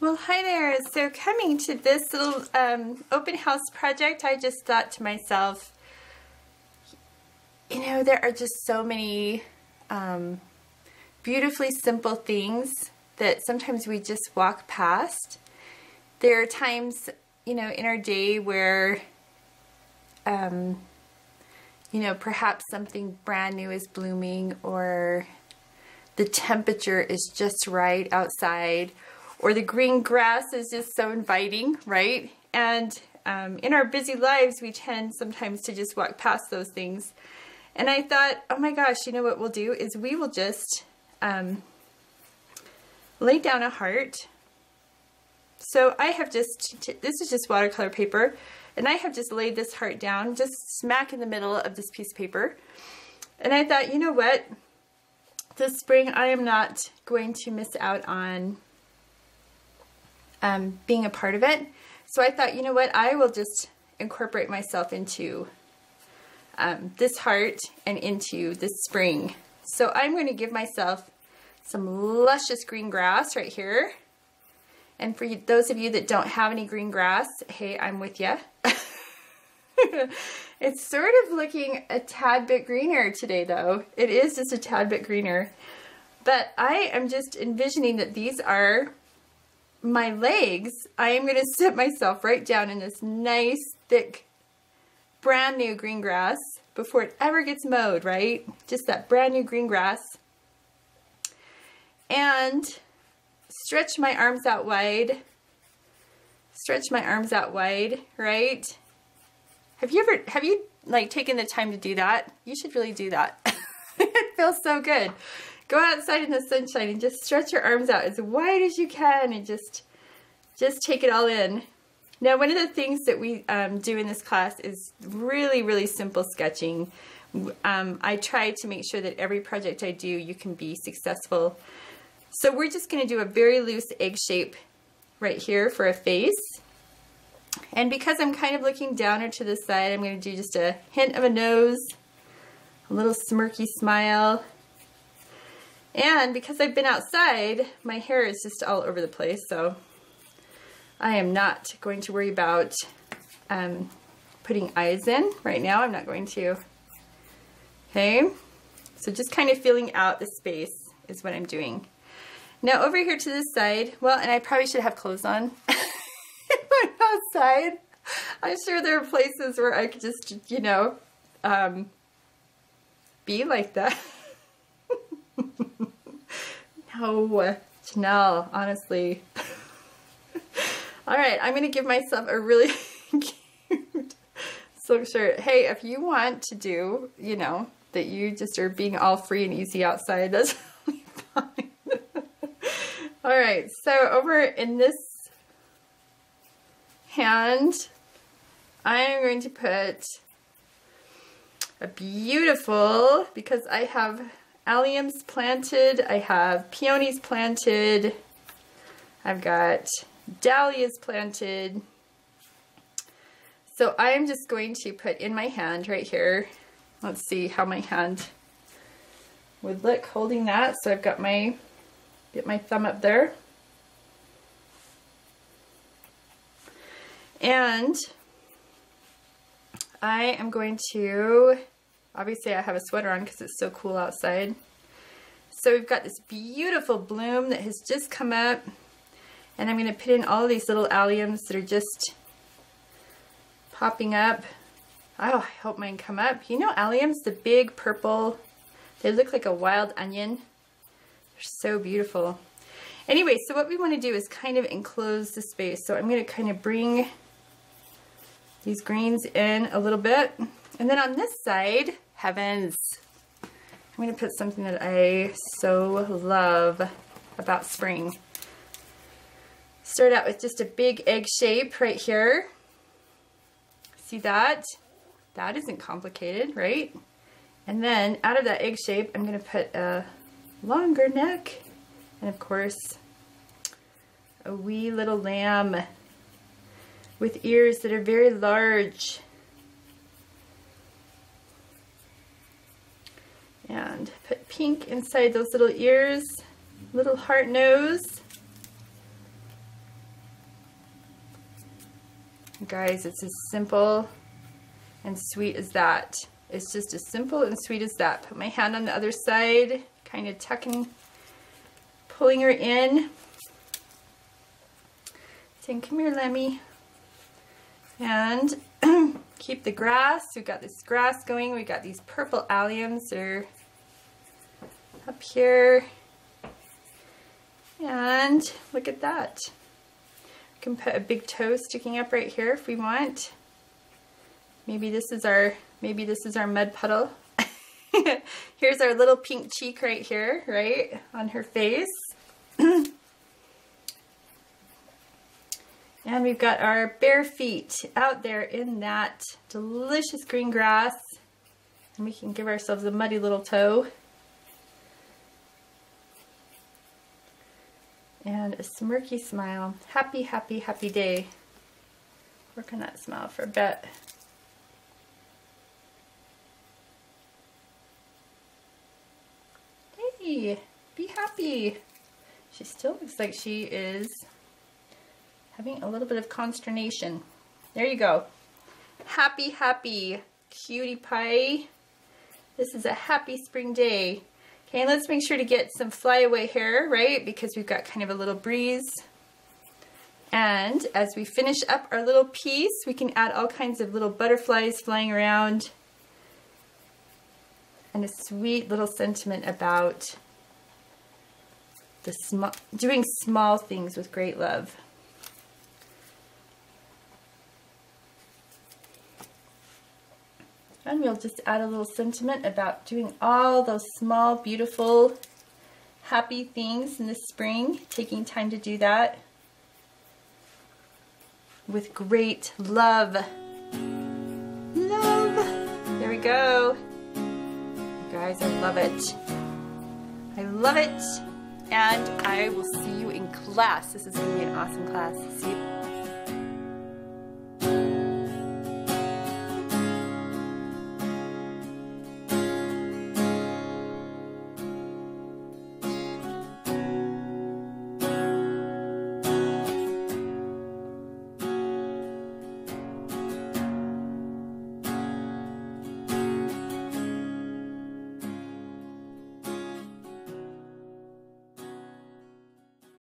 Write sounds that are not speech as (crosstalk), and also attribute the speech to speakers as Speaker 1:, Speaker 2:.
Speaker 1: Well, hi there. So coming to this little um, open house project, I just thought to myself, you know, there are just so many um, beautifully simple things that sometimes we just walk past. There are times, you know, in our day where, um, you know, perhaps something brand new is blooming or the temperature is just right outside or the green grass is just so inviting, right? And um, in our busy lives, we tend sometimes to just walk past those things. And I thought, oh my gosh, you know what we'll do is we will just um, lay down a heart. So I have just, this is just watercolor paper, and I have just laid this heart down, just smack in the middle of this piece of paper. And I thought, you know what? This spring I am not going to miss out on um, being a part of it. So I thought, you know what, I will just incorporate myself into um, this heart and into this spring. So I'm going to give myself some luscious green grass right here. And for you, those of you that don't have any green grass, hey, I'm with you. (laughs) it's sort of looking a tad bit greener today though. It is just a tad bit greener. But I am just envisioning that these are my legs, I am going (laughs) to sit myself right down in this nice, thick, brand new green grass before it ever gets mowed, right? Just that brand new green grass. And stretch my arms out wide. Stretch my arms out wide, right? Have you ever, have you like taken the time to do that? You should really do that. (laughs) it feels so good. Go outside in the sunshine and just stretch your arms out as wide as you can and just, just take it all in. Now, one of the things that we um, do in this class is really, really simple sketching. Um, I try to make sure that every project I do, you can be successful. So we're just going to do a very loose egg shape right here for a face. And because I'm kind of looking down or to the side, I'm going to do just a hint of a nose, a little smirky smile, and because I've been outside, my hair is just all over the place, so I am not going to worry about um, putting eyes in right now. I'm not going to. Okay, so just kind of feeling out the space is what I'm doing. Now over here to this side, well, and I probably should have clothes on. (laughs) Outside. I'm sure there are places where I could just, you know, um, be like that. (laughs) Oh, no, Junelle, honestly. (laughs) All right, I'm going to give myself a really (laughs) cute silk shirt. Hey, if you want to do, you know, that you just are being all free and easy outside, (laughs) that's fine. all right, so over in this hand, I am going to put a beautiful, because I have alliums planted. I have peonies planted. I've got dahlias planted. So I'm just going to put in my hand right here. Let's see how my hand would look holding that. So I've got my, get my thumb up there. And I am going to Obviously I have a sweater on because it's so cool outside. So we've got this beautiful bloom that has just come up. And I'm going to put in all these little alliums that are just popping up. Oh, I hope mine come up. You know alliums, the big purple, they look like a wild onion. They're so beautiful. Anyway, so what we want to do is kind of enclose the space. So I'm going to kind of bring these greens in a little bit. And then on this side, heavens, I'm to put something that I so love about spring. Start out with just a big egg shape right here. See that? That isn't complicated, right? And then out of that egg shape, I'm to put a longer neck and of course a wee little lamb with ears that are very large. And put pink inside those little ears, little heart nose. guys, it's as simple and sweet as that. It's just as simple and sweet as that. Put my hand on the other side, kind of tucking, pulling her in. Saying, come here, Lemmy. And (clears throat) keep the grass. We've got this grass going. We've got these purple alliums. They're up here. And look at that. We can put a big toe sticking up right here if we want. Maybe this is our maybe this is our mud puddle. (laughs) Here's our little pink cheek right here, right, on her face. (clears throat) and we've got our bare feet out there in that delicious green grass. And we can give ourselves a muddy little toe. And a smirky smile. Happy, happy, happy day. Work on that smile for a bit. Hey, be happy. She still looks like she is having a little bit of consternation. There you go. Happy, happy cutie pie. This is a happy spring day. Okay, let's make sure to get some flyaway hair, right? Because we've got kind of a little breeze. And as we finish up our little piece, we can add all kinds of little butterflies flying around and a sweet little sentiment about the small, doing small things with great love. And we'll just add a little sentiment about doing all those small, beautiful, happy things in the spring, taking time to do that with great love. Love. There we go. Guys, I love it. I love it. And I will see you in class. This is going to be an awesome class. See you.